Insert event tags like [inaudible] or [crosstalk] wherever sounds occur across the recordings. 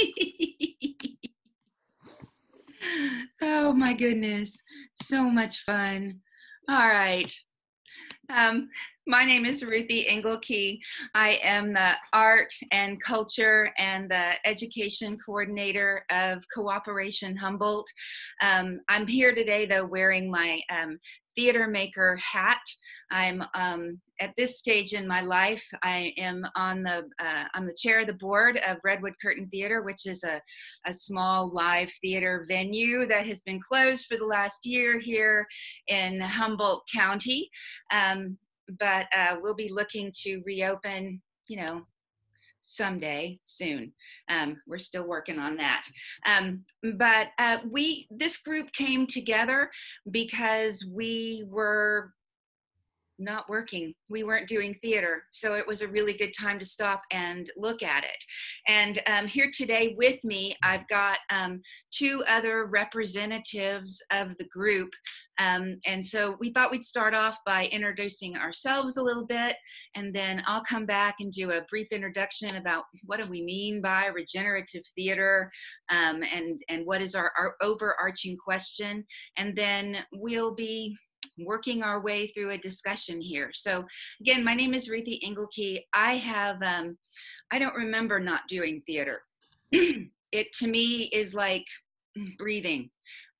[laughs] oh my goodness, so much fun. All right. Um, my name is Ruthie Engelkey. I am the art and culture and the education coordinator of Cooperation Humboldt. Um, I'm here today, though, wearing my um, theater maker hat. I'm um, at this stage in my life. I am on the uh, I'm the chair of the board of Redwood Curtain Theater, which is a, a small live theater venue that has been closed for the last year here in Humboldt County. Um, but uh, we'll be looking to reopen, you know, someday soon. Um, we're still working on that. Um, but uh, we, this group came together because we were not working. We weren't doing theater. So it was a really good time to stop and look at it. And um, here today with me, I've got um, two other representatives of the group. Um, and so we thought we'd start off by introducing ourselves a little bit, and then I'll come back and do a brief introduction about what do we mean by regenerative theater um, and, and what is our, our overarching question. And then we'll be working our way through a discussion here. So again, my name is Ruthie Engelke. I have, um, I don't remember not doing theater. [clears throat] it to me is like breathing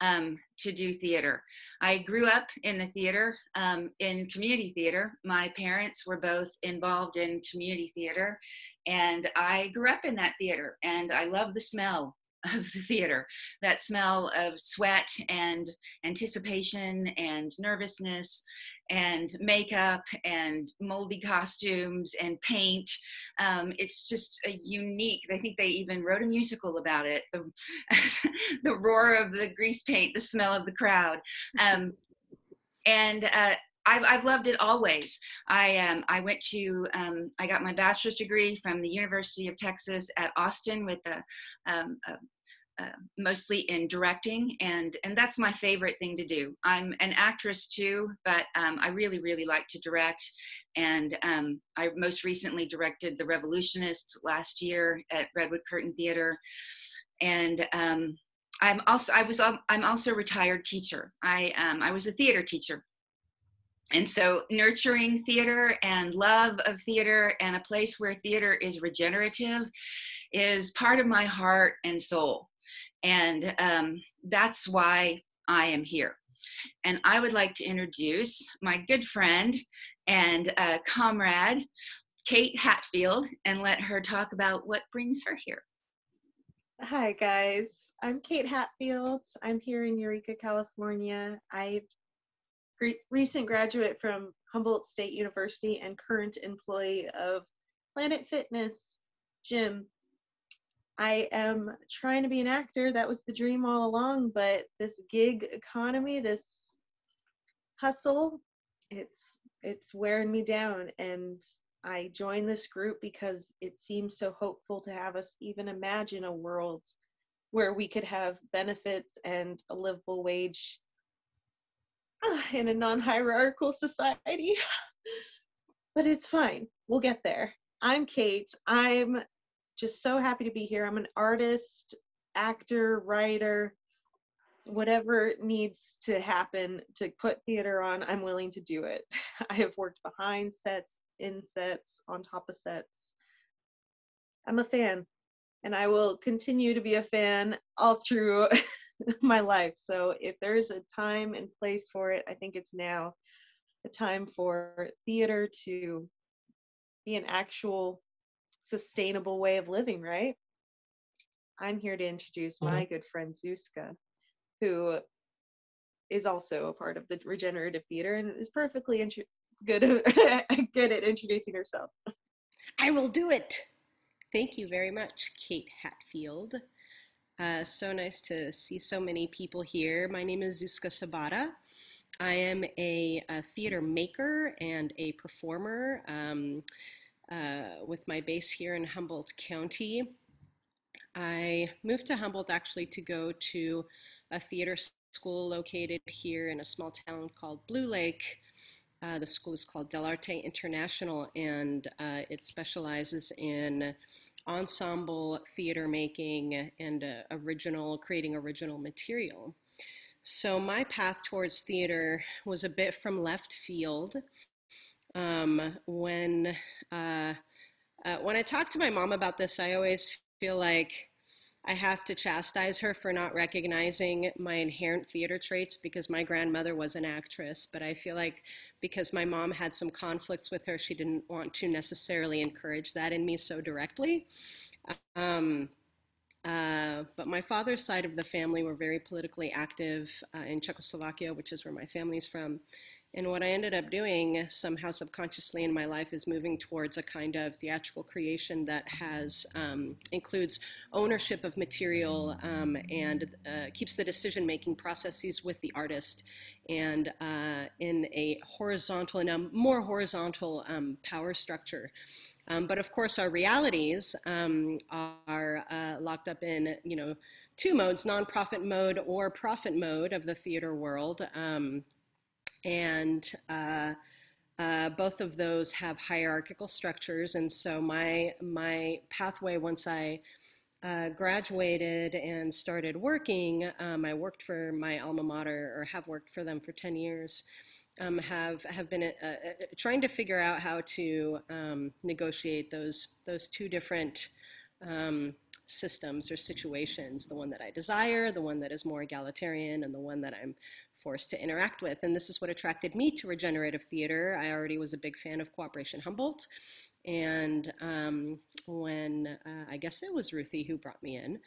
um, to do theater. I grew up in the theater, um, in community theater. My parents were both involved in community theater, and I grew up in that theater, and I love the smell of the theater. That smell of sweat and anticipation and nervousness and makeup and moldy costumes and paint um, it's just a unique i think they even wrote a musical about it the, [laughs] the roar of the grease paint the smell of the crowd. Um, and uh, I've, I've loved it always. I um, I went to um, I got my bachelor's degree from the University of Texas at Austin with a, um, a uh, mostly in directing and and that's my favorite thing to do i'm an actress too but um, i really really like to direct and um, i most recently directed the revolutionists last year at redwood curtain theater and um, i'm also i was i'm also a retired teacher i um, i was a theater teacher and so nurturing theater and love of theater and a place where theater is regenerative is part of my heart and soul and um, that's why I am here. And I would like to introduce my good friend and uh, comrade, Kate Hatfield, and let her talk about what brings her here. Hi, guys. I'm Kate Hatfield. I'm here in Eureka, California. I recent graduate from Humboldt State University and current employee of Planet Fitness Gym I am trying to be an actor. That was the dream all along, but this gig economy, this hustle, it's it's wearing me down and I joined this group because it seems so hopeful to have us even imagine a world where we could have benefits and a livable wage [sighs] in a non-hierarchical society. [laughs] but it's fine. We'll get there. I'm Kate. I'm just so happy to be here. I'm an artist, actor, writer, whatever needs to happen to put theater on, I'm willing to do it. [laughs] I have worked behind sets, in sets, on top of sets. I'm a fan and I will continue to be a fan all through [laughs] [laughs] my life. So if there's a time and place for it, I think it's now the time for theater to be an actual sustainable way of living, right? I'm here to introduce my mm-hmm. good friend Zuzka, who is also a part of the regenerative theater and is perfectly int- good [laughs] good at introducing herself. I will do it. Thank you very much, Kate Hatfield. Uh, so nice to see so many people here. My name is Zuzka Sabata. I am a, a theater maker and a performer. Um, uh, with my base here in Humboldt County. I moved to Humboldt actually to go to a theater school located here in a small town called Blue Lake. Uh, the school is called Dell'Arte International and uh, it specializes in ensemble theater making and uh, original, creating original material. So my path towards theater was a bit from left field. Um, when uh, uh, when I talk to my mom about this, I always feel like I have to chastise her for not recognizing my inherent theater traits because my grandmother was an actress. But I feel like because my mom had some conflicts with her, she didn't want to necessarily encourage that in me so directly. Um, uh, but my father's side of the family were very politically active uh, in Czechoslovakia, which is where my family's from. And what I ended up doing somehow subconsciously in my life is moving towards a kind of theatrical creation that has um, includes ownership of material um, and uh, keeps the decision making processes with the artist and uh, in a horizontal in a more horizontal um, power structure. Um, but of course, our realities um, are uh, locked up in you know two modes: nonprofit mode or profit mode of the theater world. And uh, uh, both of those have hierarchical structures. And so my my pathway once I uh, graduated and started working, um, I worked for my alma mater, or have worked for them for ten years. Um, have have been uh, uh, trying to figure out how to um, negotiate those those two different um, systems or situations the one that I desire, the one that is more egalitarian, and the one that I'm forced to interact with. And this is what attracted me to regenerative theater. I already was a big fan of Cooperation Humboldt. And um, when uh, I guess it was Ruthie who brought me in,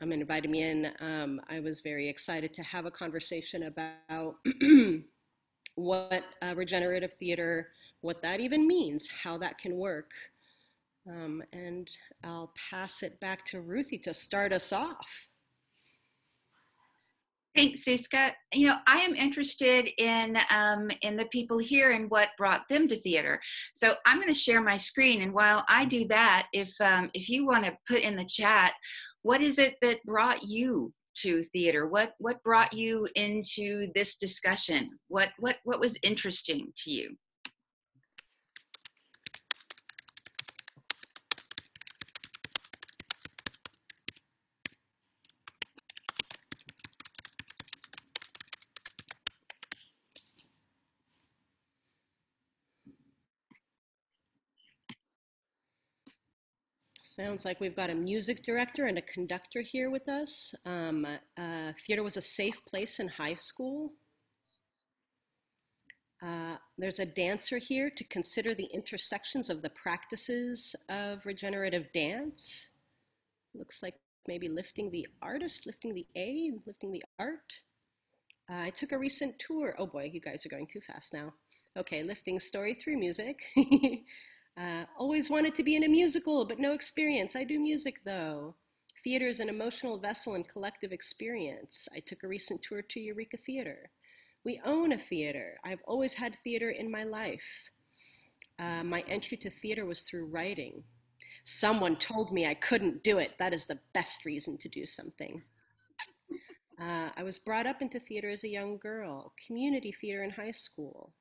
um, invited me in, um, I was very excited to have a conversation about [clears throat] what uh, regenerative theater, what that even means, how that can work. Um, and I'll pass it back to Ruthie to start us off. Thanks, Zuzka. You know, I am interested in um, in the people here and what brought them to theater. So I'm going to share my screen, and while I do that, if um, if you want to put in the chat, what is it that brought you to theater? What what brought you into this discussion? What what what was interesting to you? Sounds like we've got a music director and a conductor here with us. Um, uh, theater was a safe place in high school. Uh, there's a dancer here to consider the intersections of the practices of regenerative dance. Looks like maybe lifting the artist, lifting the A, lifting the art. Uh, I took a recent tour. Oh boy, you guys are going too fast now. Okay, lifting story through music. [laughs] Uh, always wanted to be in a musical, but no experience. I do music though. Theater is an emotional vessel and collective experience. I took a recent tour to Eureka Theater. We own a theater. I've always had theater in my life. Uh, my entry to theater was through writing. Someone told me I couldn't do it. That is the best reason to do something. Uh, I was brought up into theater as a young girl, community theater in high school.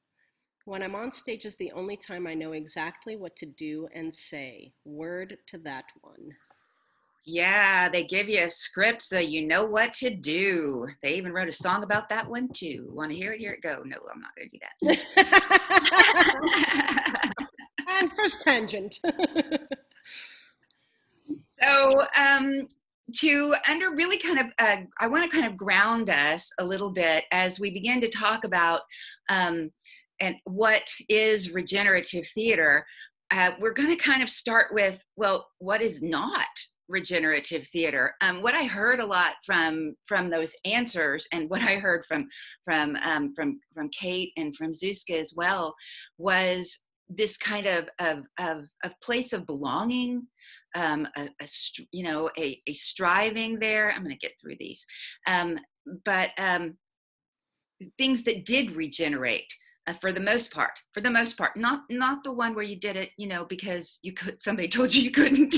When I'm on stage is the only time I know exactly what to do and say. Word to that one. Yeah, they give you a script so you know what to do. They even wrote a song about that one too. Want to hear it? Here it go. No, I'm not going to do that. [laughs] and first tangent. [laughs] so, um, to under really kind of, uh, I want to kind of ground us a little bit as we begin to talk about um, and what is regenerative theater, uh, we're going to kind of start with well, what is not regenerative theater? Um, what I heard a lot from from those answers, and what I heard from from um, from from Kate and from Zuzka as well, was this kind of of of, of place of belonging. Um, a, a, you know a, a striving there i'm going to get through these um, but um, things that did regenerate uh, for the most part for the most part not not the one where you did it you know because you could somebody [laughs] told you you couldn't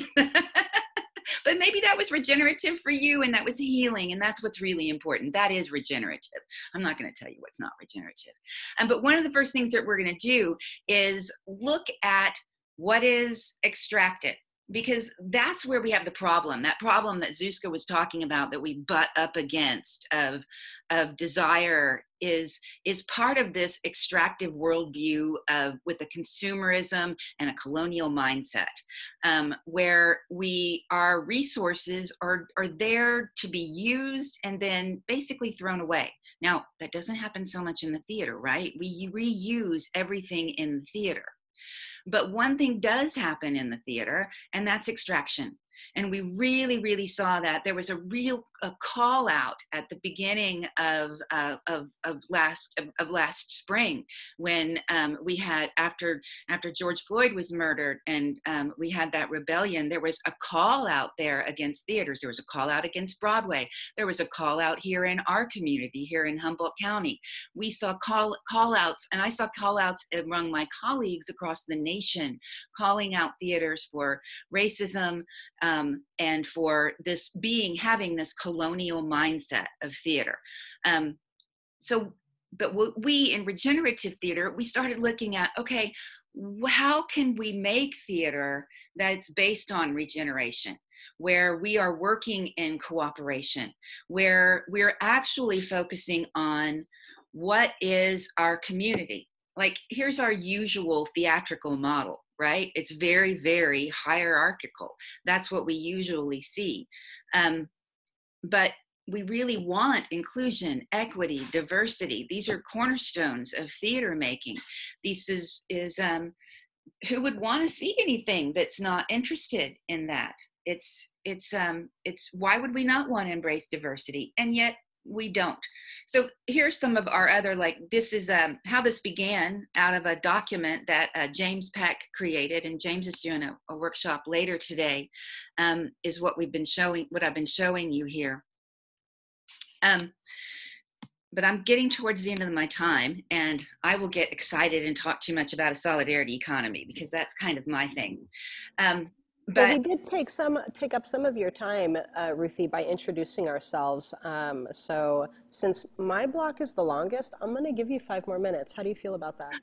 but maybe that was regenerative for you and that was healing and that's what's really important. That is regenerative. I'm not going to tell you what's not regenerative. Um, but one of the first things that we're going to do is look at what is extracted because that's where we have the problem that problem that Zuzka was talking about that we butt up against of of desire is is part of this extractive worldview of with a consumerism and a colonial mindset um, where we our resources are are there to be used and then basically thrown away. Now that doesn't happen so much in the theater right? We reuse everything in the theater but one thing does happen in the theater, and that's extraction and we really really saw that. There was a real a call out at the beginning of uh, of, of last of, of, last spring when um, we had after after george floyd was murdered and um, we had that rebellion there was a call out there against theaters. There was a call out against broadway. There was a call out here in our community here in humboldt county. We saw call call outs and i saw call outs among my colleagues across the nation calling out theaters for racism um, and for this being having this colonial mindset of theater. Um, so, but we in regenerative theater, we started looking at okay, how can we make theater that's based on regeneration? where we are working in cooperation, where we're actually focusing on what is our community. Like, here's our usual theatrical model right? It's very, very hierarchical. That's what we usually see. Um, but we really want inclusion, equity, diversity. These are cornerstones of theater making. This is, is um, who would want to see anything that's not interested in that? It's, it's, um, it's why would we not want to embrace diversity? And yet we don't. So here's some of our other like this is um, how this began out of a document that uh, James Peck created, and James is doing a, a workshop later today. Um, is what we've been showing, what I've been showing you here. Um, but I'm getting towards the end of my time, and I will get excited and talk too much about a solidarity economy because that's kind of my thing. Um, but well, we did take some take up some of your time, uh, Ruthie, by introducing ourselves. Um, so since my block is the longest, I'm going to give you five more minutes. How do you feel about that?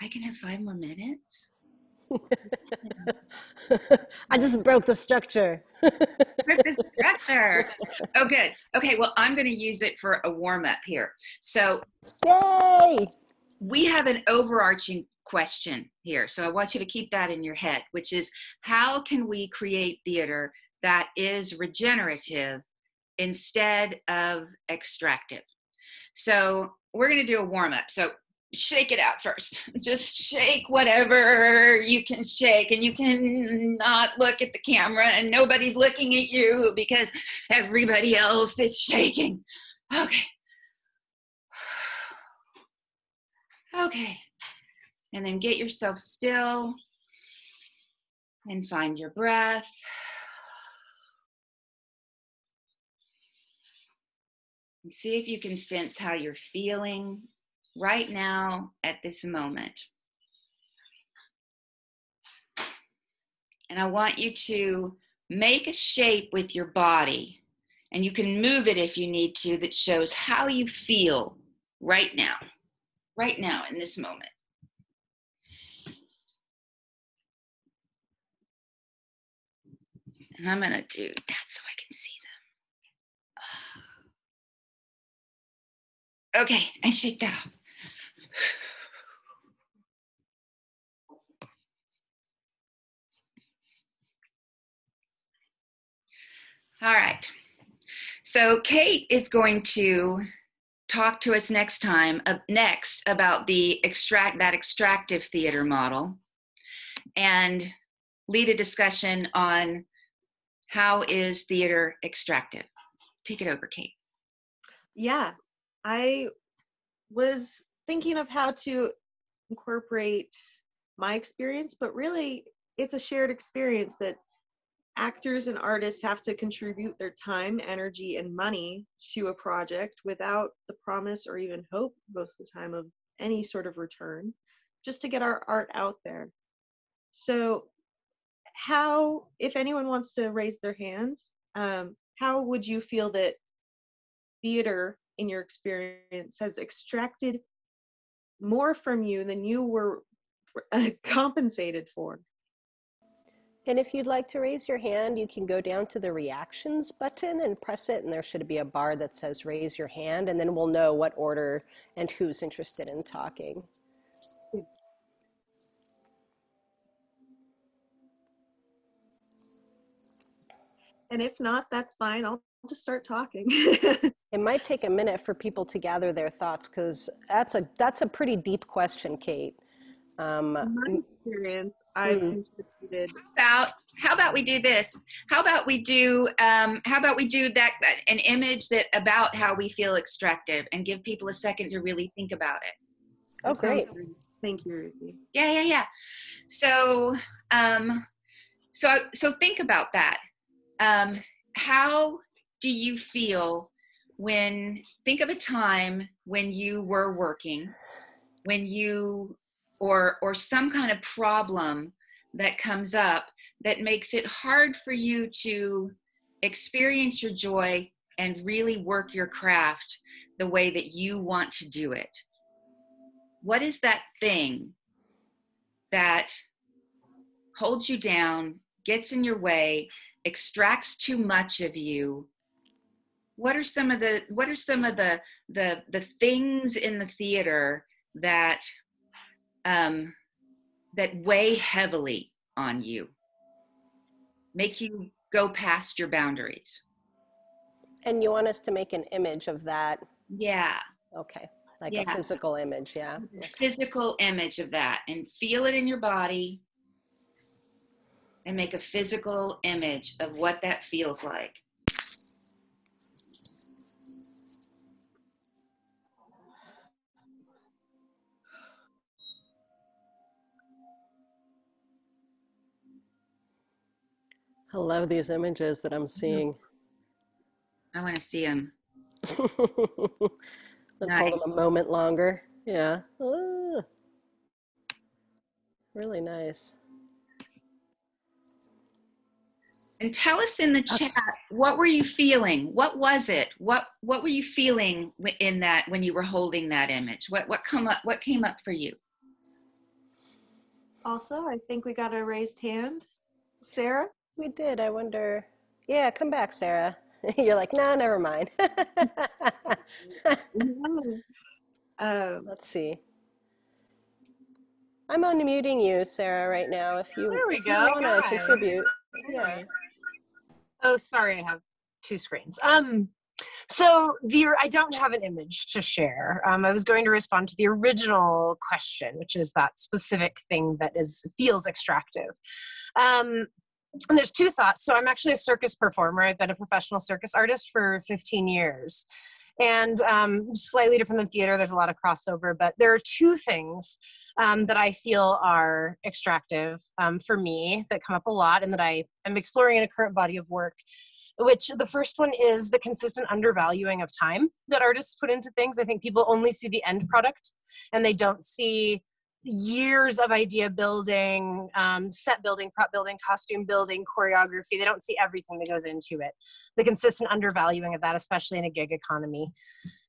I can have five more minutes. [laughs] I just broke the structure. [laughs] broke the structure. Oh, good. Okay, well, I'm going to use it for a warm up here. So, yay! We have an overarching question here. So I want you to keep that in your head, which is how can we create theater that is regenerative instead of extractive? So we're going to do a warm up. So shake it out first. [laughs] Just shake whatever you can shake, and you can not look at the camera, and nobody's looking at you because everybody else is shaking. Okay. [sighs] Okay and then get yourself still and find your breath. And see if you can sense how you're feeling right now at this moment. And I want you to make a shape with your body, and you can move it if you need to, that shows how you feel right now, right now in this moment. And I'm to do that so I can see them. Okay, and shake that off. All right. So Kate is going to talk to us next time uh, next about the extract that extractive theater model and lead a discussion on how is theater extractive? Take it over, Kate. Yeah, I was thinking of how to incorporate my experience, but really it's a shared experience that actors and artists have to contribute their time, energy, and money to a project without the promise or even hope most of the time of any sort of return, just to get our art out there. So how, if anyone wants to raise their hand, um, how would you feel that theater, in your experience, has extracted more from you than you were [laughs] compensated for? And if you'd like to raise your hand, you can go down to the reactions button and press it, and there should be a bar that says raise your hand, and then we'll know what order and who's interested in talking. And if not, that's fine. I'll just start talking. [laughs] it might take a minute for people to gather their thoughts because that's a that's a pretty deep question, Kate. Um, In my experience, I've hmm. instituted. About how about we do this? How about we do um, how about we do that, that an image that about how we feel extractive and give people a second to really think about it. Oh, great! Thank you, Ruthie. Yeah, yeah, yeah. So, um, so so think about that. Um, how do you feel when think of a time when you were working, when you or or some kind of problem that comes up that makes it hard for you to experience your joy and really work your craft the way that you want to do it. What is that thing that holds you down, gets in your way, extracts too much of you what are some of the what are some of the the the things in the theater that um that weigh heavily on you? Make you go past your boundaries. And you want us to make an image of that? Yeah. Okay like yeah. a physical image yeah. Physical image of that and feel it in your body and make a physical image of what that feels like. I love these images that I'm seeing. I want to see them. [laughs] Let's nice. hold them a moment longer. Yeah. Ah. Really nice. And tell us in the chat what were you feeling? What was it? What what were you feeling in that when you were holding that image? What what come up what came up for you? Also, I think we got a raised hand. Sarah? We did. I wonder. Yeah, come back, Sarah. [laughs] You're like, nah, never mind. [laughs] [laughs] um, Let's see. I'm unmuting you, Sarah, right now. If you, there we go. want to contribute. Yeah. Oh, sorry, I have two screens. Um, so the I don't have an image to share. Um, I was going to respond to the original question, which is that specific thing that is feels extractive. Um, and there's two thoughts. So I'm actually a circus performer. I've been a professional circus artist for 15 years. And um, slightly different than theater, there's a lot of crossover, but there are two things um, that I feel are extractive um, for me that come up a lot and that I am exploring in a current body of work. Which the first one is the consistent undervaluing of time that artists put into things. I think people only see the end product and they don't see years of idea building, um, set building, prop building, costume building, choreography. They don't see everything that goes into it. The consistent undervaluing of that, especially in a gig economy.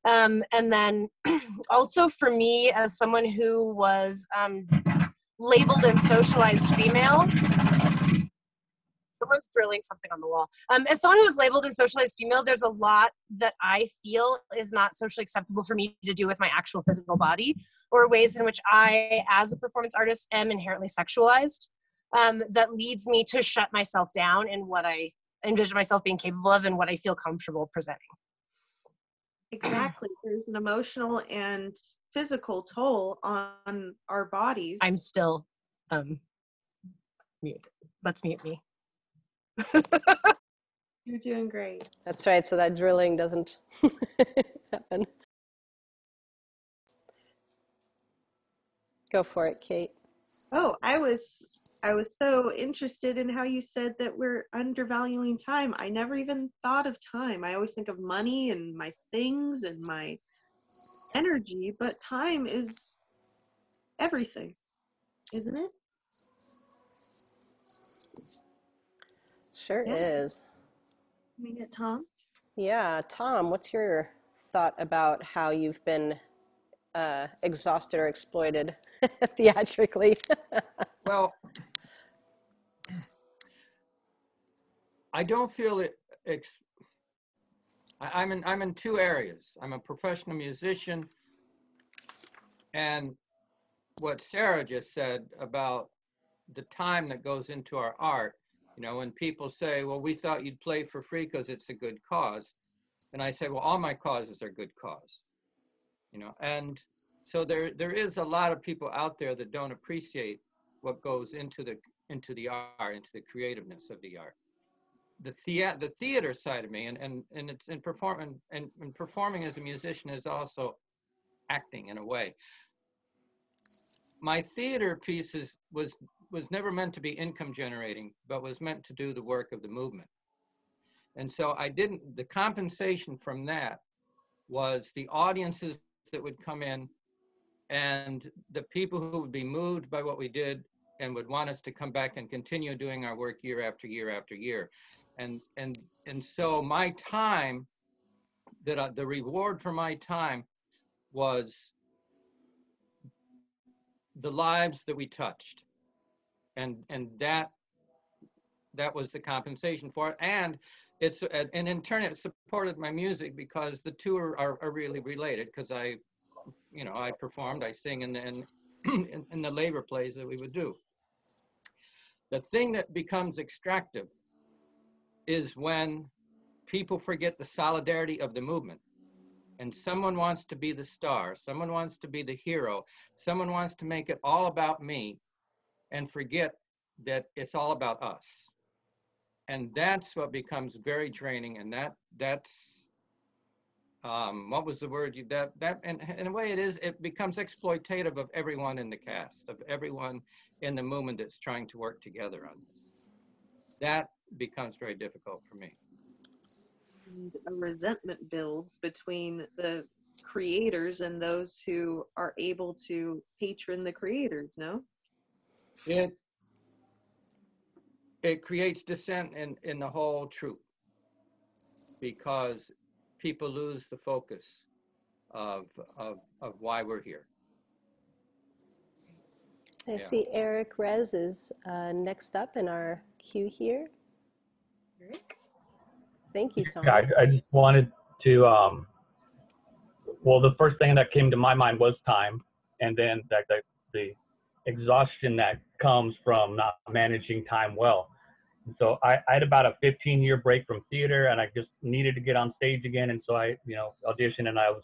Um, and then [clears throat] also for me, as someone who was um, labeled and socialized female, someone's drilling something on the wall. Um, as someone who is labeled and socialized female, there's a lot that I feel is not socially acceptable for me to do with my actual physical body, or ways in which I, as a performance artist, am inherently sexualized. Um, that leads me to shut myself down in what I envision myself being capable of and what I feel comfortable presenting. Exactly. [clears throat] There's an emotional and physical toll on our bodies. I'm still um, mute. Let's mute me. You're doing great. That's right. So that drilling doesn't [laughs] happen. Go for it, Kate. Oh, I was I was so interested in how you said that we're undervaluing time. I never even thought of time. I always think of money and my things and my energy, but time is everything, isn't it? Sure yeah. is. Let me get Tom. Yeah, Tom, what's your thought about how you've been uh, exhausted or exploited [laughs] theatrically? [laughs] well, I don't feel it. Ex- I, I'm in. I'm in two areas. I'm a professional musician, and what Sarah just said about the time that goes into our art. You know, when people say, "Well, we thought you'd play for free because it's a good cause," and I say, "Well, all my causes are good cause." You know, and so there there is a lot of people out there that don't appreciate what goes into the into the art, into the creativeness of the art the theater the theater side of me and and and it's in performing and, and performing as a musician is also acting in a way my theater pieces was was never meant to be income generating but was meant to do the work of the movement. And so i didn't the compensation from that was the audiences that would come in and the people who would be moved by what we did and would want us to come back and continue doing our work year after year after year. And and and so my time that I, the reward for my time was the lives that we touched and and that that was the compensation for it. And it's and in turn it supported my music because the two are, are, are really related because i you know i performed i sing in the in, [clears throat] in, in the labor plays that we would do. The thing that becomes extractive is when people forget the solidarity of the movement. And someone wants to be the star, someone wants to be the hero, someone wants to make it all about me and forget that it's all about us. And that's what becomes very draining and that that's um, what was the word you that that and in a way it is it becomes exploitative of everyone in the cast of everyone in the movement that's trying to work together on this that becomes very difficult for me. And a resentment builds between the creators and those who are able to patron the creators, no? It it creates dissent in, in the whole troop because people lose the focus of, of, of why we're here. I Yeah. see Eric Rez is uh, next up in our queue here. Eric? Thank you, Tom. Yeah, I, I just wanted to. Um, well, the first thing that came to my mind was time, and then that the, the exhaustion that comes from not managing time well. So I, I had about a 15 year break from theater, and I just needed to get on stage again. And so I, you know, auditioned, and I was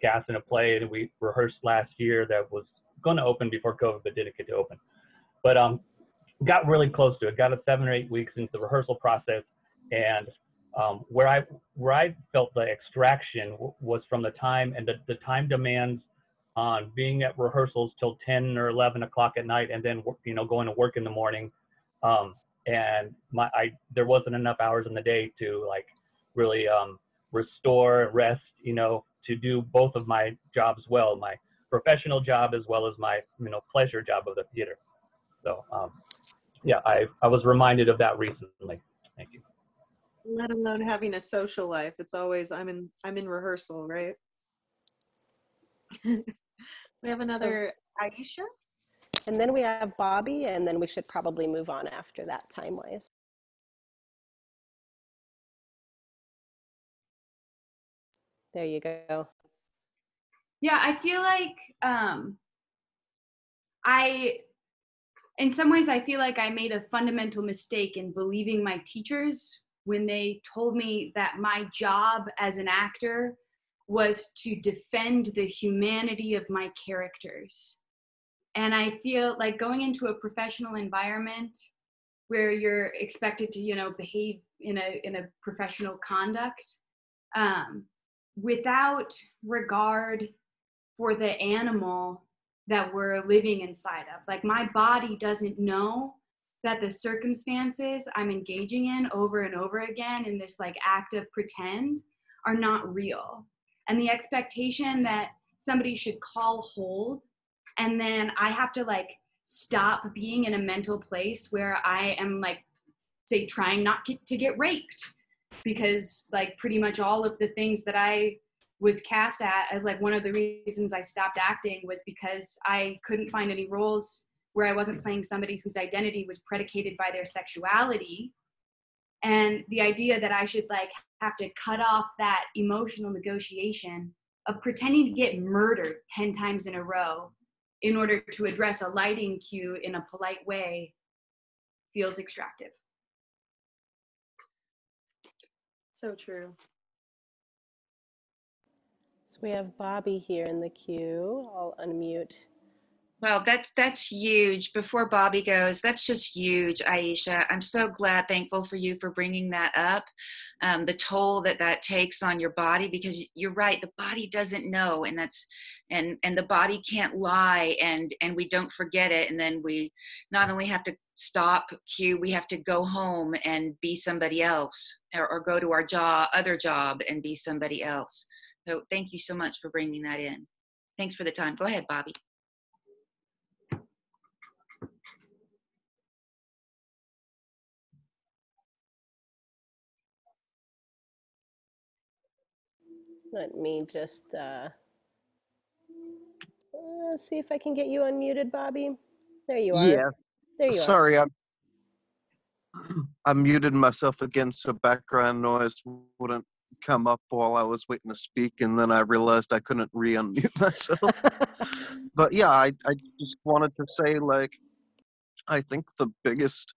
cast in a play, and we rehearsed last year that was going to open before COVID, but didn't get to open. But um, got really close to it. Got a seven or eight weeks into the rehearsal process, and um, where I where I felt the extraction w- was from the time and the, the time demands on being at rehearsals till 10 or 11 o'clock at night, and then you know going to work in the morning. Um, and my I there wasn't enough hours in the day to like really um, restore rest, you know, to do both of my jobs well, my professional job as well as my you know pleasure job of the theater. So um, yeah, I I was reminded of that recently. Thank you. Let alone having a social life. It's always I'm in I'm in rehearsal, right? [laughs] we have another Aisha. And then we have Bobby, and then we should probably move on after that time wise. There you go. Yeah, I feel like um, I, in some ways, I feel like I made a fundamental mistake in believing my teachers when they told me that my job as an actor was to defend the humanity of my characters. And I feel like going into a professional environment where you're expected to, you know, behave in a in a professional conduct um, without regard for the animal that we're living inside of. Like my body doesn't know that the circumstances I'm engaging in over and over again in this like act of pretend are not real. And the expectation that somebody should call hold and then I have to like stop being in a mental place where I am like say trying not get, to get raped because like pretty much all of the things that I was cast at as like one of the reasons I stopped acting was because I couldn't find any roles where I wasn't playing somebody whose identity was predicated by their sexuality. And the idea that I should like have to cut off that emotional negotiation of pretending to get murdered 10 times in a row in order to address a lighting cue in a polite way feels extractive. So true. So we have Bobby here in the queue. I'll unmute. Well, that's that's huge. Before Bobby goes, that's just huge, Aisha. I'm so glad, thankful for you for bringing that up. Um, the toll that that takes on your body, because you're right, the body doesn't know, and that's and and the body can't lie, and and we don't forget it, and then we not only have to stop cue, we have to go home and be somebody else, or, or go to our job, other job, and be somebody else. So thank you so much for bringing that in. Thanks for the time. Go ahead, Bobby. Let me just uh, uh, see if I can get you unmuted, Bobby. There you are. Yeah, There you are. sorry, I'm I muted myself again so background noise wouldn't come up while I was waiting to speak, and then I realized I couldn't re-unmute [laughs] myself. but yeah, I I just wanted to say like, I think the biggest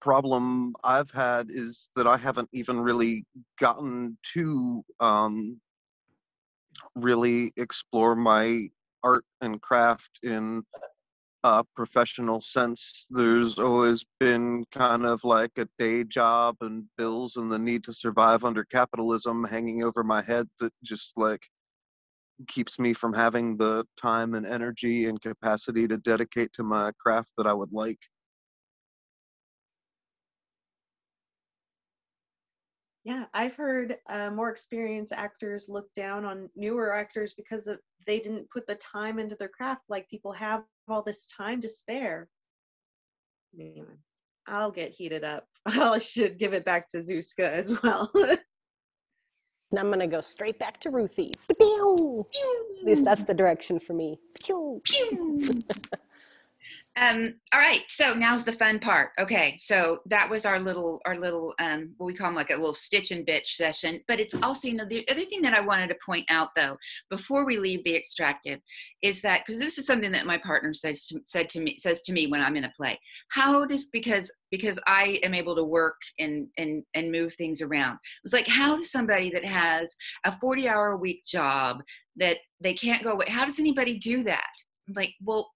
problem I've had is that I haven't even really gotten to um, really explore my art and craft in a professional sense. There's always been kind of like a day job and bills and the need to survive under capitalism hanging over my head that just like keeps me from having the time and energy and capacity to dedicate to my craft that I would like. Yeah, I've heard uh, more experienced actors look down on newer actors because of they didn't put the time into their craft like people have all this time to spare. Man, I'll get heated up. [laughs] I should give it back to Zuzka as well. [laughs] And I'm gonna go straight back to Ruthie. At least that's the direction for me. [laughs] Um, all right, so now's the fun part. Okay, so that was our little, our little, um, what we call them like a little stitch and bitch session. But it's also, you know, the other thing that I wanted to point out though, before we leave the extractive, is that because this is something that my partner says to, said to me says to me when I'm in a play. How does because because I am able to work and and and move things around. It was like how does somebody that has a 40 hour a week job that they can't go away? How does anybody do that? Like, well,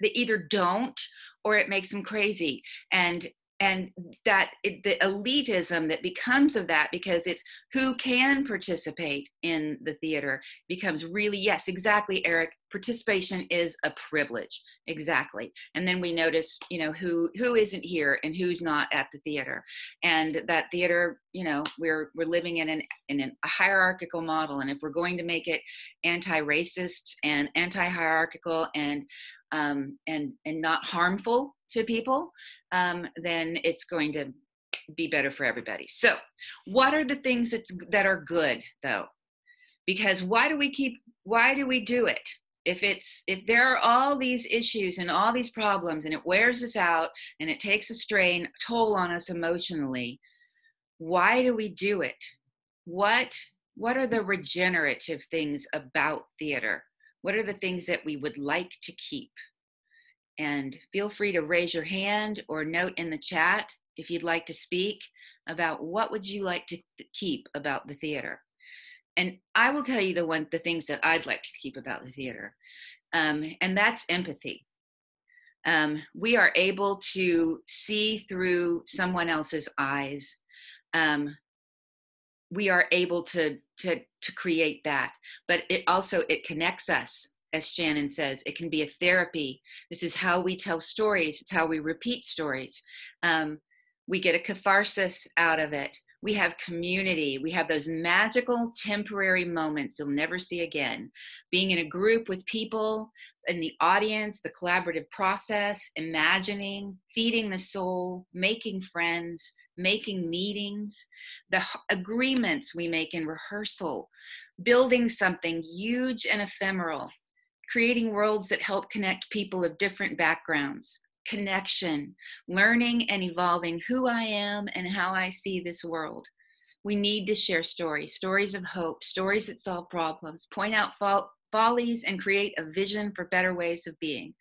they either don't or it makes them crazy. And and that it, the elitism that becomes of that because it's who can participate in the theater becomes really yes exactly eric participation is a privilege. Exactly. And then we notice you know who who isn't here and who's not at the theater. And that theater you know we're we're living in an in an, a hierarchical model. And if we're going to make it anti-racist and anti-hierarchical and um, and and not harmful to people, um, then it's going to be better for everybody. So, what are the things that's, that are good though? Because why do we keep? Why do we do it? If it's if there are all these issues and all these problems and it wears us out and it takes a strain toll on us emotionally, why do we do it? What what are the regenerative things about theater? What are the things that we would like to keep? And feel free to raise your hand or note in the chat if you'd like to speak about what would you like to keep about the theater. And I will tell you the one the things that I'd like to keep about the theater, um, and that's empathy. Um, we are able to see through someone else's eyes. Um, we are able to to to create that, but it also it connects us as Shannon says, it can be a therapy. This is how we tell stories, it's how we repeat stories. Um, we get a catharsis out of it. We have community. We have those magical temporary moments you'll never see again. Being in a group with people in the audience, the collaborative process, imagining, feeding the soul, making friends, making meetings, the agreements we make in rehearsal, building something huge and ephemeral creating worlds that help connect people of different backgrounds, connection, learning and evolving who I am and how I see this world. We need to share stories, stories of hope, stories that solve problems, point out follies, and create a vision for better ways of being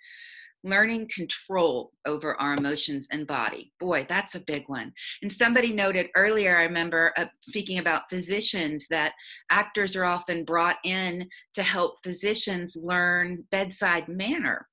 learning control over our emotions and body. Boy, that's a big one. And somebody noted earlier, I remember uh, speaking about physicians, that actors are often brought in to help physicians learn bedside manner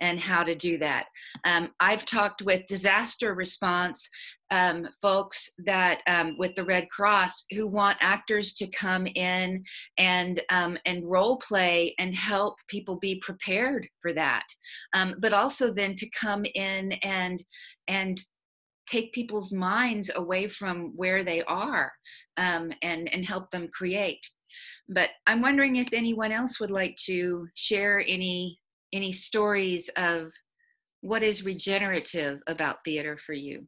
and how to do that. Um, I've talked with disaster response um, folks that um, with the Red Cross who want actors to come in and um, and role play and help people be prepared for that, um, but also then to come in and and take people's minds away from where they are um, and and help them create. But I'm wondering if anyone else would like to share any any stories of what is regenerative about theater for you?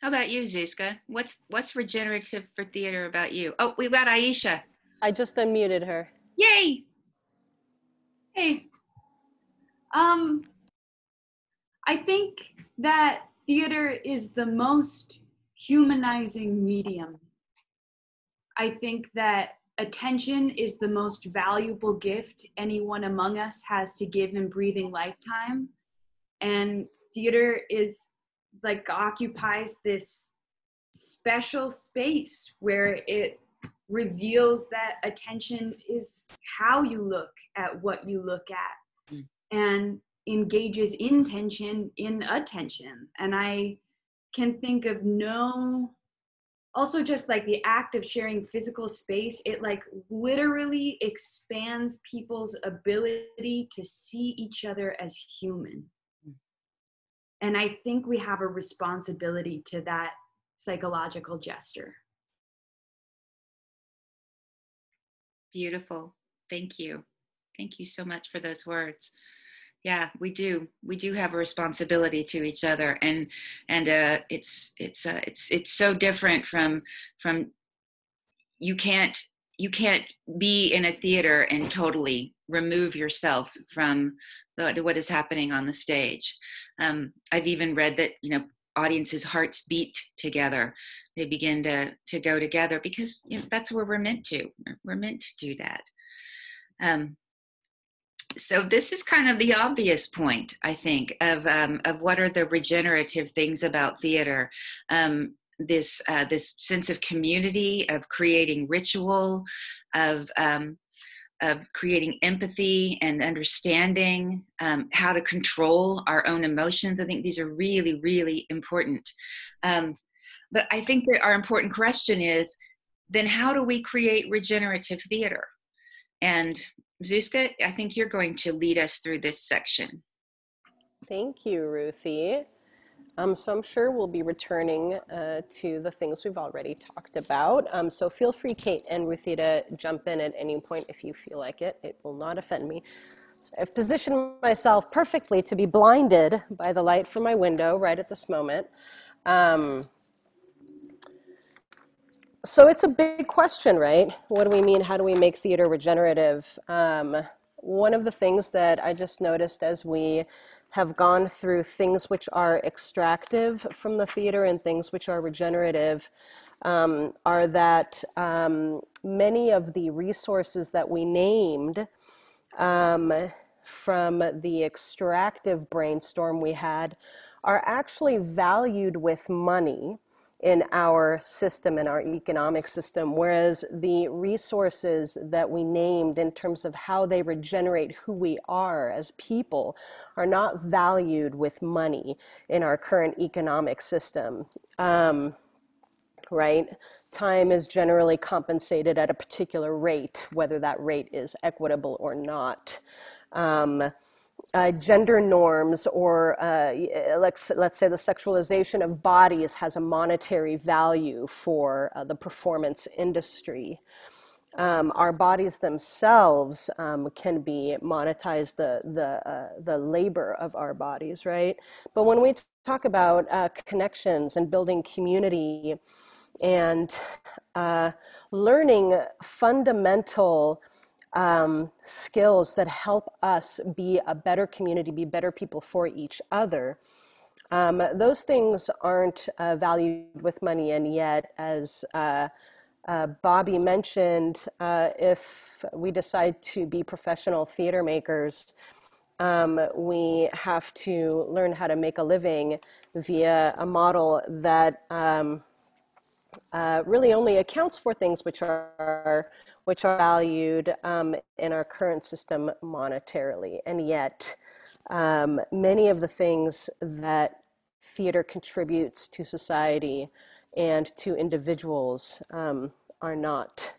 How about you, Zuzka? What's what's regenerative for theater about you? Oh, we've got Aisha. I just unmuted her. Yay! Hey. Um I think that theater is the most humanizing medium. I think that attention is the most valuable gift anyone among us has to give in breathing lifetime. And theater is like occupies this special space where it reveals that attention is how you look at what you look at. Mm. And engages intention in attention and i can think of no also just like the act of sharing physical space it like literally expands people's ability to see each other as human and i think we have a responsibility to that psychological gesture. Beautiful. Thank you. Thank you so much for those words. Yeah we do. We do have a responsibility to each other and and uh it's it's uh it's it's so different from from you can't you can't be in a theater and totally remove yourself from the, what is happening on the stage. Um, i've even read that you know audiences hearts beat together. They begin to to go together because you know that's where we're meant to. We're meant to do that. Um, so this is kind of the obvious point, I think, of um, of what are the regenerative things about theater. Um, this uh, this sense of community, of creating ritual, of um, of creating empathy and understanding um, how to control our own emotions. I think these are really, really important. Um, but I think that our important question is then how do we create regenerative theater? And Zuzka, I think you're going to lead us through this section. Thank you, Ruthie. Um, so I'm sure we'll be returning uh, to the things we've already talked about. Um, so feel free, Kate and Ruthie, to jump in at any point if you feel like it. It will not offend me. So I've positioned myself perfectly to be blinded by the light from my window right at this moment. Um, so it's a big question, right? What do we mean? How do we make theater regenerative? Um, one of the things that I just noticed as we have gone through things which are extractive from the theater and things which are regenerative um, are that um, many of the resources that we named um, from the extractive brainstorm we had are actually valued with money in our system, in our economic system, whereas the resources that we named in terms of how they regenerate who we are as people are not valued with money in our current economic system. Um, right? Time is generally compensated at a particular rate, whether that rate is equitable or not. Um, uh, gender norms or uh, let's, let's say the sexualization of bodies has a monetary value for uh, the performance industry. Um, our bodies themselves um, can be monetized the, the, uh, the labor of our bodies, right? But when we talk about uh, connections and building community, and uh, learning fundamental um, skills that help us be a better community, be better people for each other. Um, those things aren't uh, valued with money, and yet, as uh, uh, Bobby mentioned, uh, if we decide to be professional theater makers, um, we have to learn how to make a living via a model that um, uh, really only accounts for things which are which are valued um, in our current system monetarily, and yet um, many of the things that theater contributes to society and to individuals um, are not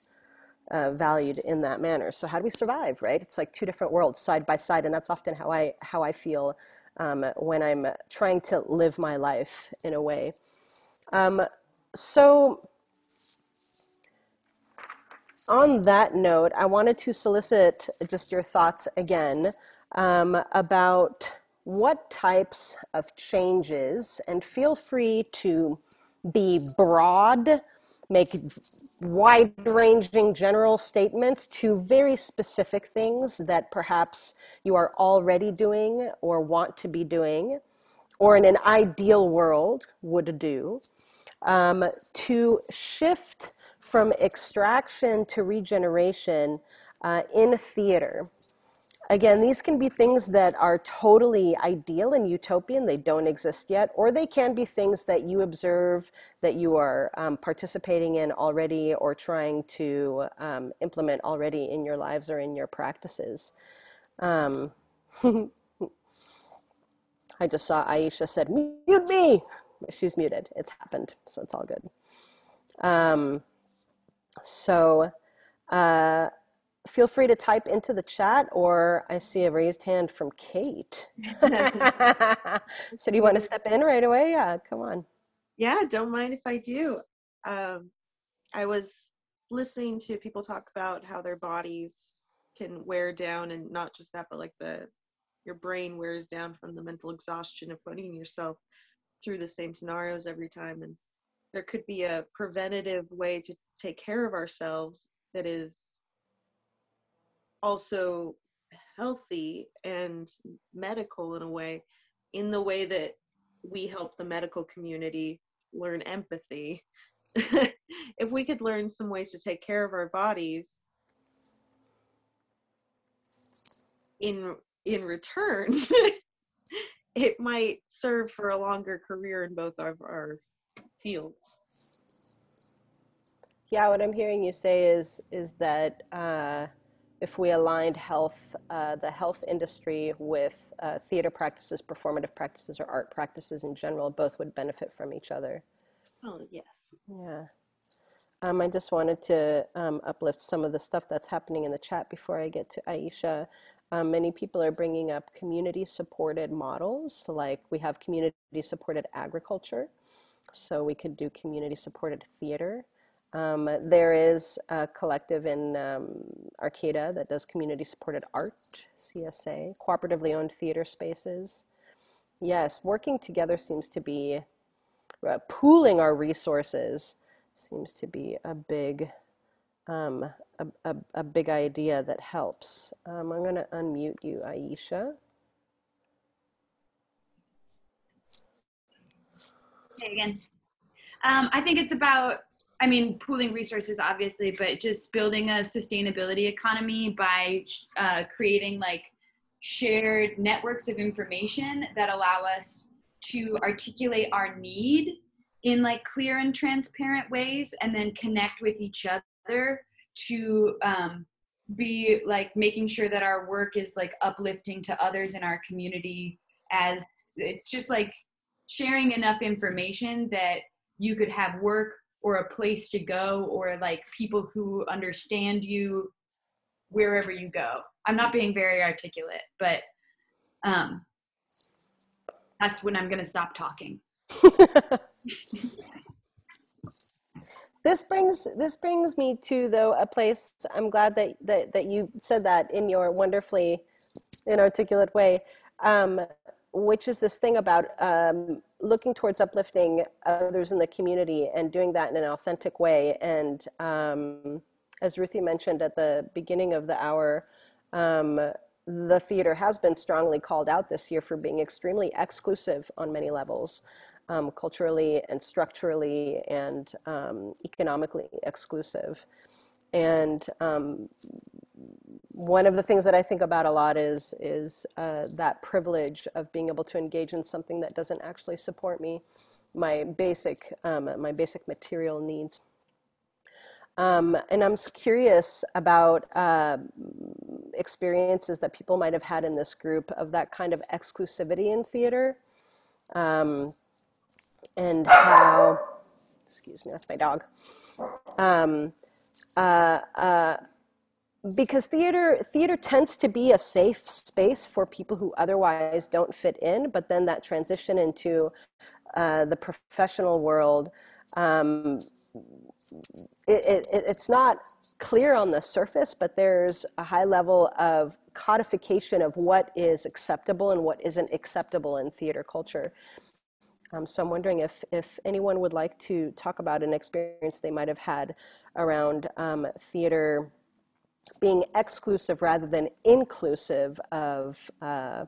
uh, valued in that manner. So how do we survive, right? It's like two different worlds side by side, and that's often how I how I feel um, when I'm trying to live my life in a way. Um, so on that note, I wanted to solicit just your thoughts again um, about what types of changes, and feel free to be broad, make wide ranging general statements to very specific things that perhaps you are already doing or want to be doing, or in an ideal world would do, um, to shift from extraction to regeneration uh, in theater. Again, these can be things that are totally ideal and utopian, they don't exist yet, or they can be things that you observe that you are um, participating in already or trying to um, implement already in your lives or in your practices. Um, [laughs] I just saw Aisha said, mute me. She's muted. It's happened, so it's all good. So, uh, feel free to type into the chat, or I see a raised hand from Kate. [laughs] so, do you want to [laughs] step in right away? Yeah, come on. Yeah, don't mind if I do. Um, I was listening to people talk about how their bodies can wear down, and not just that, but like the your brain wears down from the mental exhaustion of putting yourself through the same scenarios every time. And there could be a preventative way to take care of ourselves that is also healthy and medical in a way, in the way that we help the medical community learn empathy. [laughs] if we could learn some ways to take care of our bodies in in return [laughs] it might serve for a longer career in both of our fields yeah, what I'm hearing you say is is that uh, if we aligned health, uh, the health industry with uh, theater practices, performative practices, or art practices in general, both would benefit from each other. Oh yes. Yeah. Um, I just wanted to um, uplift some of the stuff that's happening in the chat before I get to Aisha. Um, many people are bringing up community supported models, like we have community supported agriculture. So we could do community supported theater. Um, there is a collective in um, Arcata that does community supported art, CSA, cooperatively owned theater spaces. Yes, working together seems to be, uh, pooling our resources seems to be a big, um, a, a, a, big idea that helps. Um, I'm going to unmute you, Aisha. Again. Um, I think it's about I mean, pooling resources, obviously, but just building a sustainability economy by uh, creating like shared networks of information that allow us to articulate our need in like clear and transparent ways and then connect with each other to um, be like making sure that our work is like uplifting to others in our community as it's just like sharing enough information that you could have work or a place to go or like people who understand you wherever you go. I'm not being very articulate, but um, that's when I'm going to stop talking. [laughs] this brings this brings me to though a place i'm glad that that, that you said that in your wonderfully inarticulate way um, which is this thing about um, looking towards uplifting others in the community and doing that in an authentic way. And um, as Ruthie mentioned at the beginning of the hour, um, the theater has been strongly called out this year for being extremely exclusive on many levels, um, culturally and structurally and um, economically exclusive. And um, one of the things that I think about a lot is is uh, that privilege of being able to engage in something that doesn't actually support me, my basic um, my basic material needs. Um, and I'm curious about uh, experiences that people might have had in this group of that kind of exclusivity in theater, um, and how. Excuse me, that's my dog. Um, uh, uh, because theater theater tends to be a safe space for people who otherwise don't fit in but then that transition into uh, the professional world um, it, it, it's not clear on the surface but there's a high level of codification of what is acceptable and what isn't acceptable in theater culture. Um, so i'm wondering if if anyone would like to talk about an experience they might have had around um, theater being exclusive rather than inclusive of uh,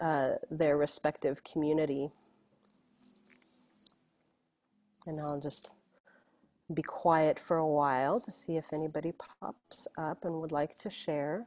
uh, their respective community. And I'll just be quiet for a while to see if anybody pops up and would like to share.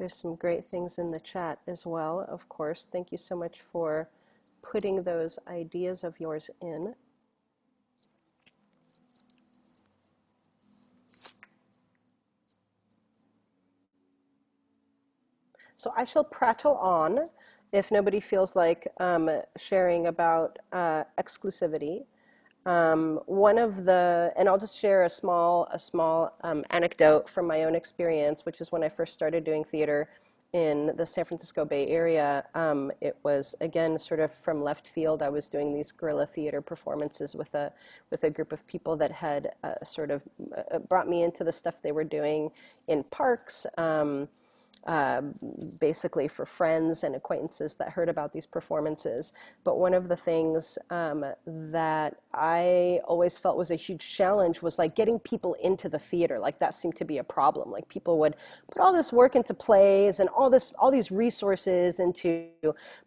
There's some great things in the chat as well, of course. Thank you so much for putting those ideas of yours in. So I shall prattle on if nobody feels like um, sharing about uh, exclusivity. Um, one of the, and I'll just share a small, a small um, anecdote from my own experience, which is when I first started doing theater in the San Francisco Bay Area. Um, it was again sort of from left field. I was doing these guerrilla theater performances with a with a group of people that had uh, sort of uh, brought me into the stuff they were doing in parks. Um, uh, basically for friends and acquaintances that heard about these performances. But one of the things um, that I always felt was a huge challenge was like getting people into the theater. Like that seemed to be a problem. Like people would put all this work into plays and all this, all these resources into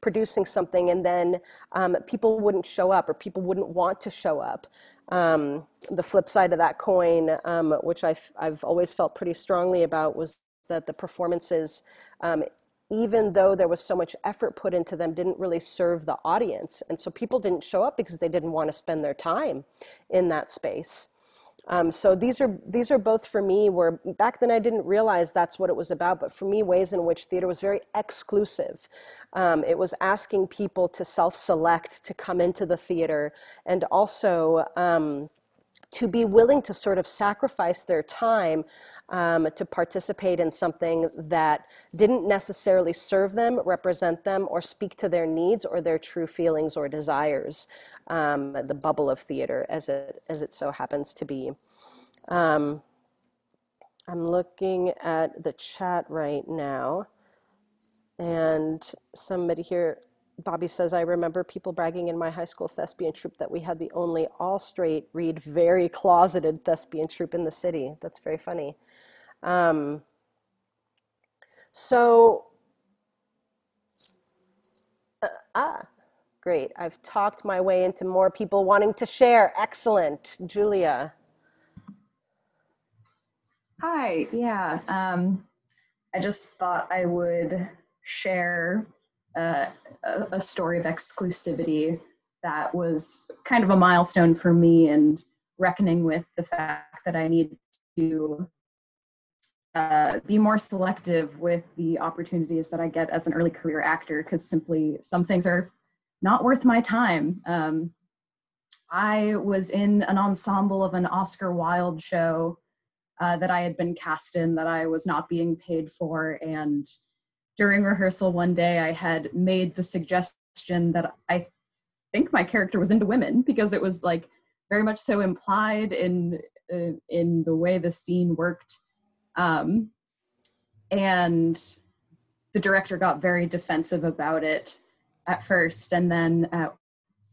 producing something, and then um, people wouldn't show up or people wouldn't want to show up. Um, the flip side of that coin, um, which I've, I've always felt pretty strongly about, was that the performances, um, even though there was so much effort put into them, didn't really serve the audience. And so people didn't show up because they didn't want to spend their time in that space. Um, so these are these are both for me where back then I didn't realize that's what it was about, but for me ways in which theater was very exclusive. Um, it was asking people to self-select to come into the theater, and also um, to be willing to sort of sacrifice their time um, to participate in something that didn't necessarily serve them, represent them, or speak to their needs or their true feelings or desires. Um, the bubble of theater, as it as it so happens to be. Um, I'm looking at the chat right now, and somebody here Bobby says, I remember people bragging in my high school thespian troupe that we had the only all straight, read, very closeted thespian troupe in the city. That's very funny. Um, so, uh, ah, great. I've talked my way into more people wanting to share. Excellent. Julia. Hi, yeah. Um, I just thought I would share uh, a, story of exclusivity that was kind of a milestone for me and reckoning with the fact that I need to uh, be more selective with the opportunities that I get as an early career actor because simply some things are not worth my time. Um, I was in an ensemble of an Oscar Wilde show uh, that I had been cast in that I was not being paid for, and during rehearsal one day, I had made the suggestion that I think my character was into women because it was like very much so implied in uh, in the way the scene worked. Um, and the director got very defensive about it at first, and then at,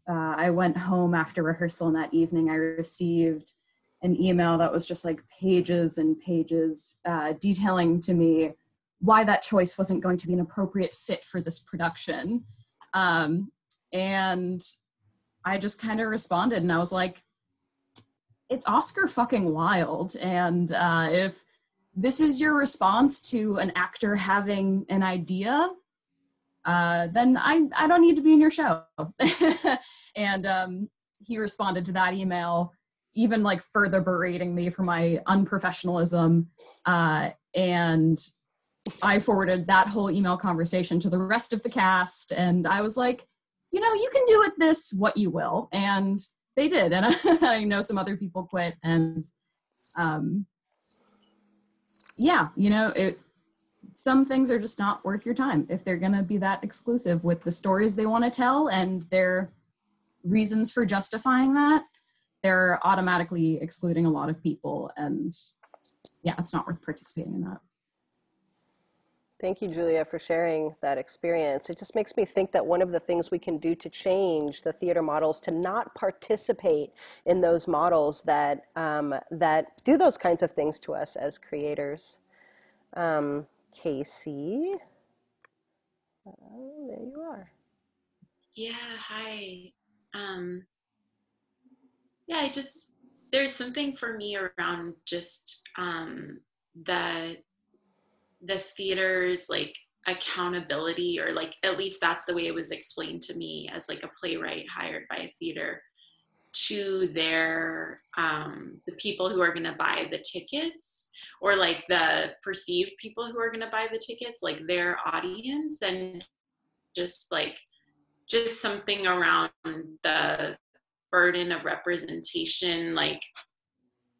uh, I went home after rehearsal and that evening. I received an email that was just like pages and pages uh, detailing to me why that choice wasn't going to be an appropriate fit for this production. Um, and I just kind of responded and I was like, it's Oscar fucking Wilde. And uh, if this is your response to an actor having an idea, uh, then I, I don't need to be in your show. [laughs] and um, he responded to that email, even like further berating me for my unprofessionalism. Uh, and I forwarded that whole email conversation to the rest of the cast. And I was like, you know, you can do with this what you will. And they did. And [laughs] I, know some other people quit. And um, yeah, you know, it, some things are just not worth your time if they're going to be that exclusive with the stories they want to tell and their reasons for justifying that. They're automatically excluding a lot of people. And yeah, it's not worth participating in that. Thank you, Julia, for sharing that experience. It just makes me think that one of the things we can do to change the theater models to not participate in those models that um, that do those kinds of things to us as creators. Um, Casey, oh, there you are. Yeah, hi. Um, yeah, I just there's something for me around just um, the the theater's like accountability or like at least that's the way it was explained to me as like a playwright hired by a theater to their um, the people who are going to buy the tickets or like the perceived people who are going to buy the tickets like their audience and just like just something around the burden of representation like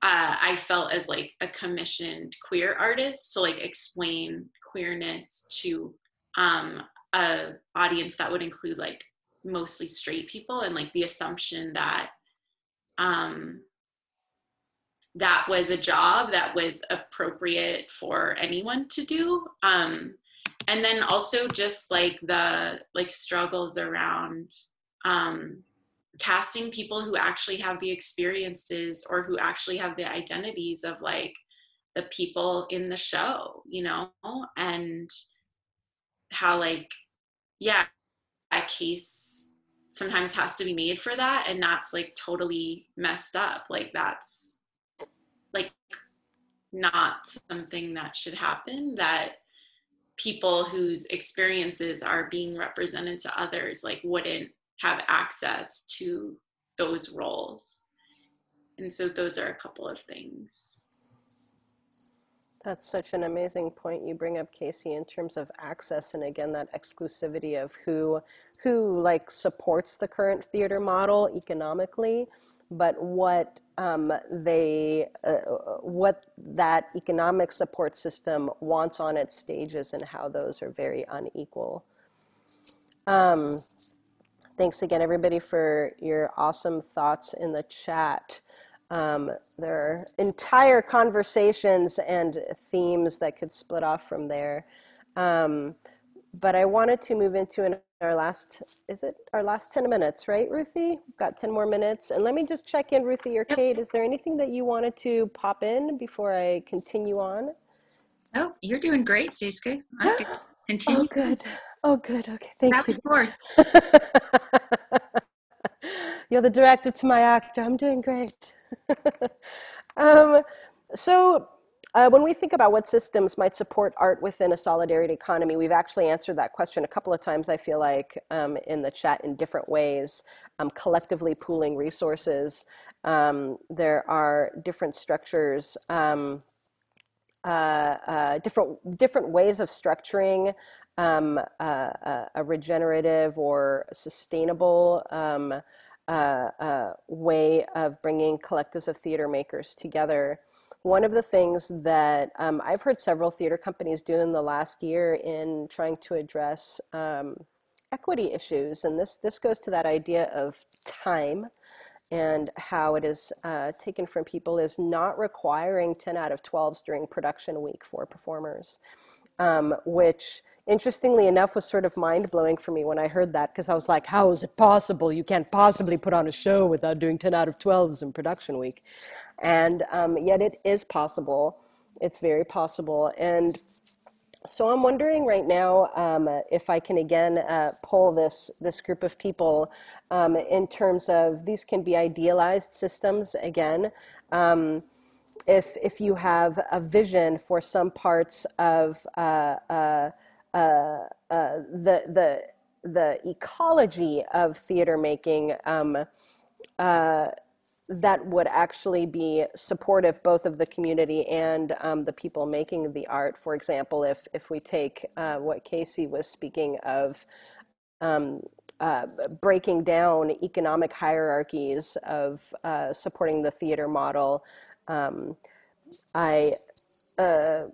uh, I felt as like a commissioned queer artist to like explain queerness to um, a audience that would include like mostly straight people and like the assumption that um, that was a job that was appropriate for anyone to do um, and then also just like the like struggles around um, casting people who actually have the experiences or who actually have the identities of like the people in the show you know? And how like yeah a case sometimes has to be made for that and that's like totally messed up. Like that's like not something that should happen that people whose experiences are being represented to others like wouldn't have access to those roles. And so those are a couple of things. That's such an amazing point you bring up, Casey, in terms of access and again that exclusivity of who who like supports the current theater model economically, but what um, they uh, what that economic support system wants on its stages and how those are very unequal. Um, Thanks again, everybody, for your awesome thoughts in the chat. Um, there are entire conversations and themes that could split off from there. Um, but I wanted to move into an, our last, is it our last 10 minutes, right, Ruthie? We've got 10 more minutes. And let me just check in, Ruthie or Kate, is there anything that you wanted to pop in before I continue on? Oh, you're doing great, Zuzka. I [gasps] could continue. Oh, good. Oh, good. Okay. Thank Back you. [laughs] You're the director to my actor. I'm doing great. [laughs] um, so, uh, when we think about what systems might support art within a solidarity economy, we've actually answered that question a couple of times, I feel like, um, in the chat in different ways. Um, collectively pooling resources. Um, there are different structures. Um, uh, uh, different different ways of structuring um, uh, a regenerative or sustainable um, uh, uh, way of bringing collectives of theater makers together. one of the things that um, I've heard several theater companies do in the last year in trying to address um, equity issues, and this this goes to that idea of time and how it is uh, taken from people is not requiring 10 out of 12s during production week for performers, um, which interestingly enough was sort of mind blowing for me when I heard that because I was like, how is it possible? You can't possibly put on a show without doing 10 out of 12s in production week. And um, yet it is possible. It's very possible. And so I'm wondering right now um, if I can again uh, pull this this group of people um, in terms of these can be idealized systems again. Um, if if you have a vision for some parts of uh, uh, uh, uh the the the ecology of theater making. Um, uh, that would actually be supportive both of the community and um, the people making the art. For example, if if we take uh, what Casey was speaking of. Um, uh, breaking down economic hierarchies of uh, supporting the theater model, um, I uh,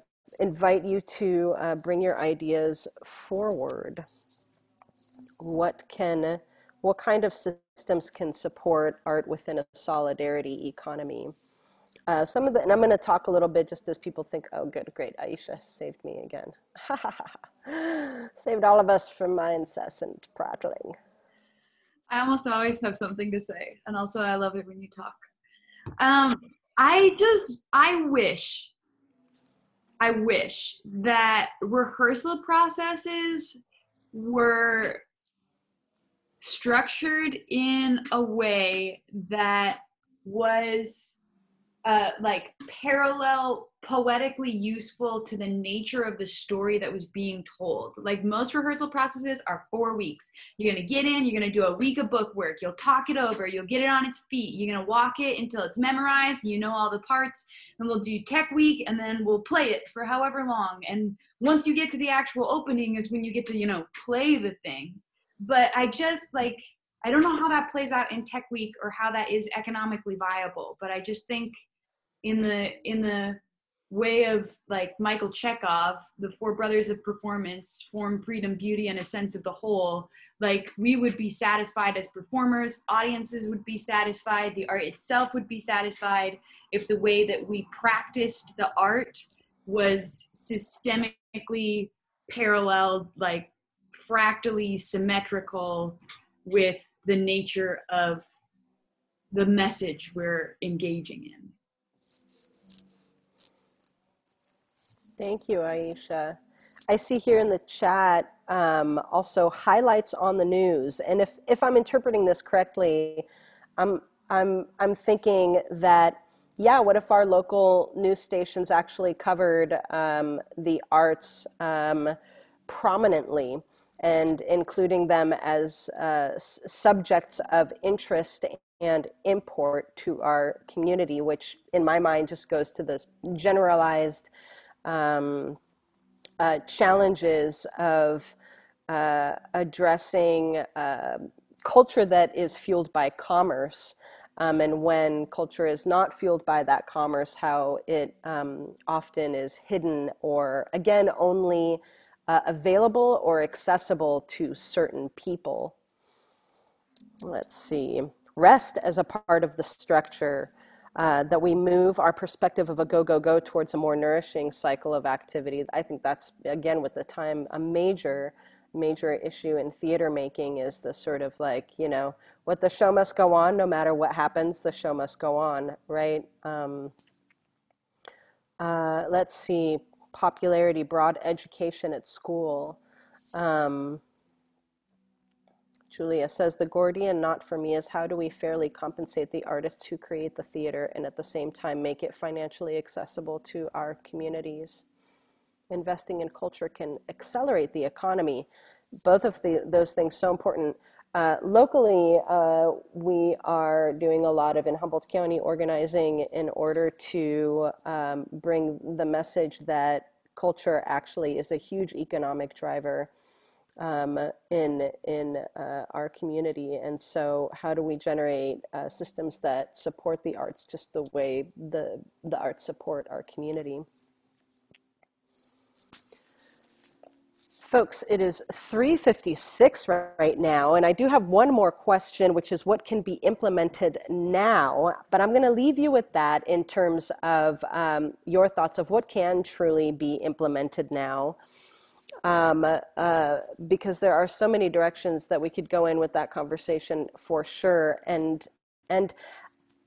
invite you to uh, bring your ideas forward. What can what kind of systems can support art within a solidarity economy? Uh, some of the, and I'm going to talk a little bit just as people think, oh, good, great, Aisha saved me again. [laughs] saved all of us from my incessant prattling. I almost always have something to say, and also I love it when you talk. Um, I just, I wish, I wish that rehearsal processes were structured in a way that was uh, like parallel poetically useful to the nature of the story that was being told. Like most rehearsal processes are four weeks. You're gonna get in, you're gonna do a week of book work, you'll talk it over, you'll get it on its feet, you're gonna walk it until it's memorized, you know all the parts, and we'll do tech week and then we'll play it for however long. And once you get to the actual opening is when you get to, you know, play the thing but I just like I don't know how that plays out in Tech Week or how that is economically viable. But I just think in the in the way of like Michael Chekhov, the four brothers of performance, form, freedom, beauty, and a sense of the whole. Like we would be satisfied as performers, audiences would be satisfied, the art itself would be satisfied if the way that we practiced the art was systemically paralleled, like fractally symmetrical with the nature of the message we're engaging in. Thank you, Aisha. I see here in the chat um, also highlights on the news, and if if I'm interpreting this correctly, I'm I'm I'm thinking that yeah, what if our local news stations actually covered um, the arts um, prominently? and including them as uh, subjects of interest and import to our community, which in my mind just goes to this generalized um, uh, challenges of uh, addressing uh, culture that is fueled by commerce. Um, and when culture is not fueled by that commerce, how it um, often is hidden or, again, only uh, available or accessible to certain people. Let's see. Rest as a part of the structure, uh, that we move our perspective of a go, go, go towards a more nourishing cycle of activity. I think that's, again, with the time, a major, major issue in theater making is the sort of like, you know, what the show must go on, no matter what happens, the show must go on, right? Um, uh, let's see, popularity, broad education at school. Um, Julia says, the Gordian knot for me is how do we fairly compensate the artists who create the theater and at the same time make it financially accessible to our communities? Investing in culture can accelerate the economy. Both of the, those things so important. Uh, locally, uh, we are doing a lot of in Humboldt County organizing in order to um, bring the message that culture actually is a huge economic driver. Um, in in uh, our community. And so, how do we generate uh, systems that support the arts just the way the the arts support our community? Folks, it is 3:56 right now, and I do have one more question, which is what can be implemented now. But I'm going to leave you with that in terms of um, your thoughts of what can truly be implemented now um, uh, because there are so many directions that we could go in with that conversation for sure. And and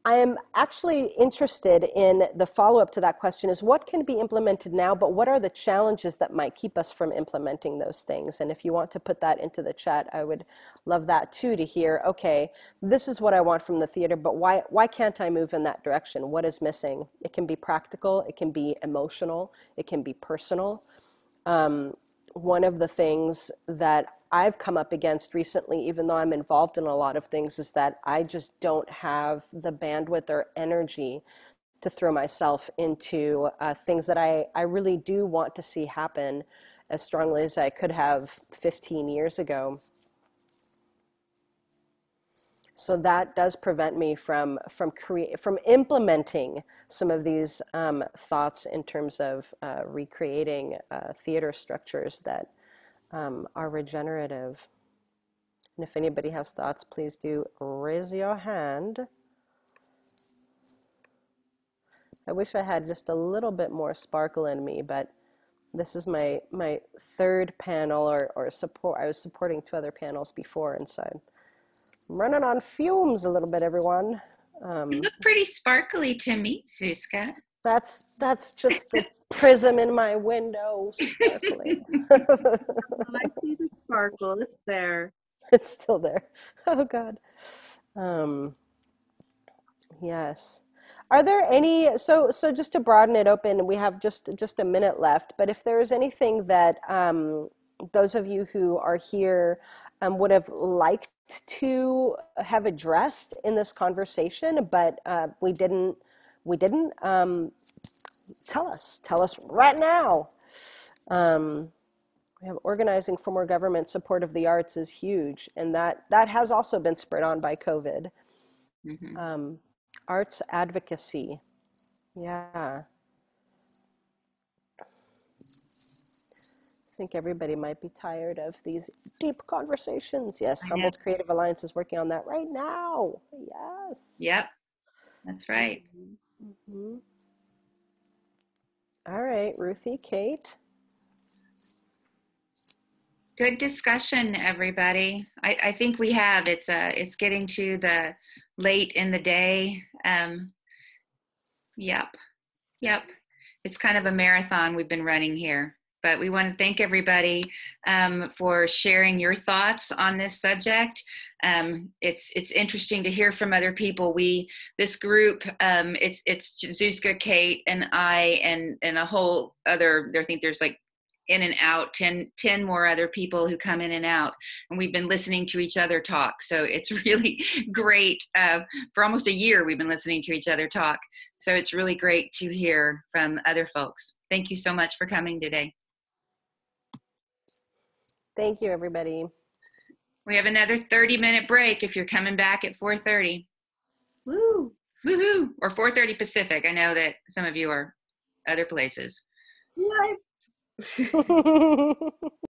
I am actually interested in the follow up to that question is what can be implemented now, but what are the challenges that might keep us from implementing those things? And if you want to put that into the chat, I would love that too to hear, okay, this is what I want from the theater, but why, why can't I move in that direction? What is missing? It can be practical, it can be emotional, it can be personal. Um, one of the things that I've come up against recently, even though I'm involved in a lot of things, is that I just don't have the bandwidth or energy to throw myself into uh, things that I, I really do want to see happen as strongly as I could have 15 years ago. So that does prevent me from from create from implementing some of these um, thoughts in terms of uh, recreating uh, theater structures that um, are regenerative. And if anybody has thoughts, please do raise your hand. I wish I had just a little bit more sparkle in me, but this is my my third panel or, or support. I was supporting two other panels before, and so running on fumes a little bit, everyone. Um, you look pretty sparkly to me, Zuzka. That's that's just the [laughs] prism in my window sparkling. [laughs] I see the sparkle. It's there. It's still there. [laughs] Oh God. Um, yes. Are there any? So so just to broaden it open, we have just just a minute left. But if there is anything that um, those of you who are here um, would have liked to have addressed in this conversation, but uh, we didn't. We didn't. Um, tell us. Tell us right now. Um, we have organizing for more government support of the arts is huge, and that that has also been spurred on by COVID. Mm-hmm. Um, arts advocacy, yeah. Think everybody might be tired of these deep conversations. Yes, Humboldt Creative Alliance is working on that right now. Yes. Yep, that's right. Mm-hmm. All right, Ruthie, Kate. Good discussion, everybody. I, I think we have. It's uh, it's getting to the late in the day. Um, yep, yep. It's kind of a marathon we've been running here but we want to thank everybody um, for sharing your thoughts on this subject. Um, it's it's interesting to hear from other people. We this group, um, it's it's Zuzka, Kate, and I, and and a whole other. I think there's like in and out 10, 10 more other people who come in and out and we've been listening to each other talk so it's [laughs] really great uh, for almost a year we've been listening to each other talk so it's really great to hear from other folks thank you so much for coming today Thank you, everybody. We have another 30 minute break if you're coming back at 4:30. Woo! Woohoo! Or 4:30 Pacific. I know that some of you are other places. What? [laughs]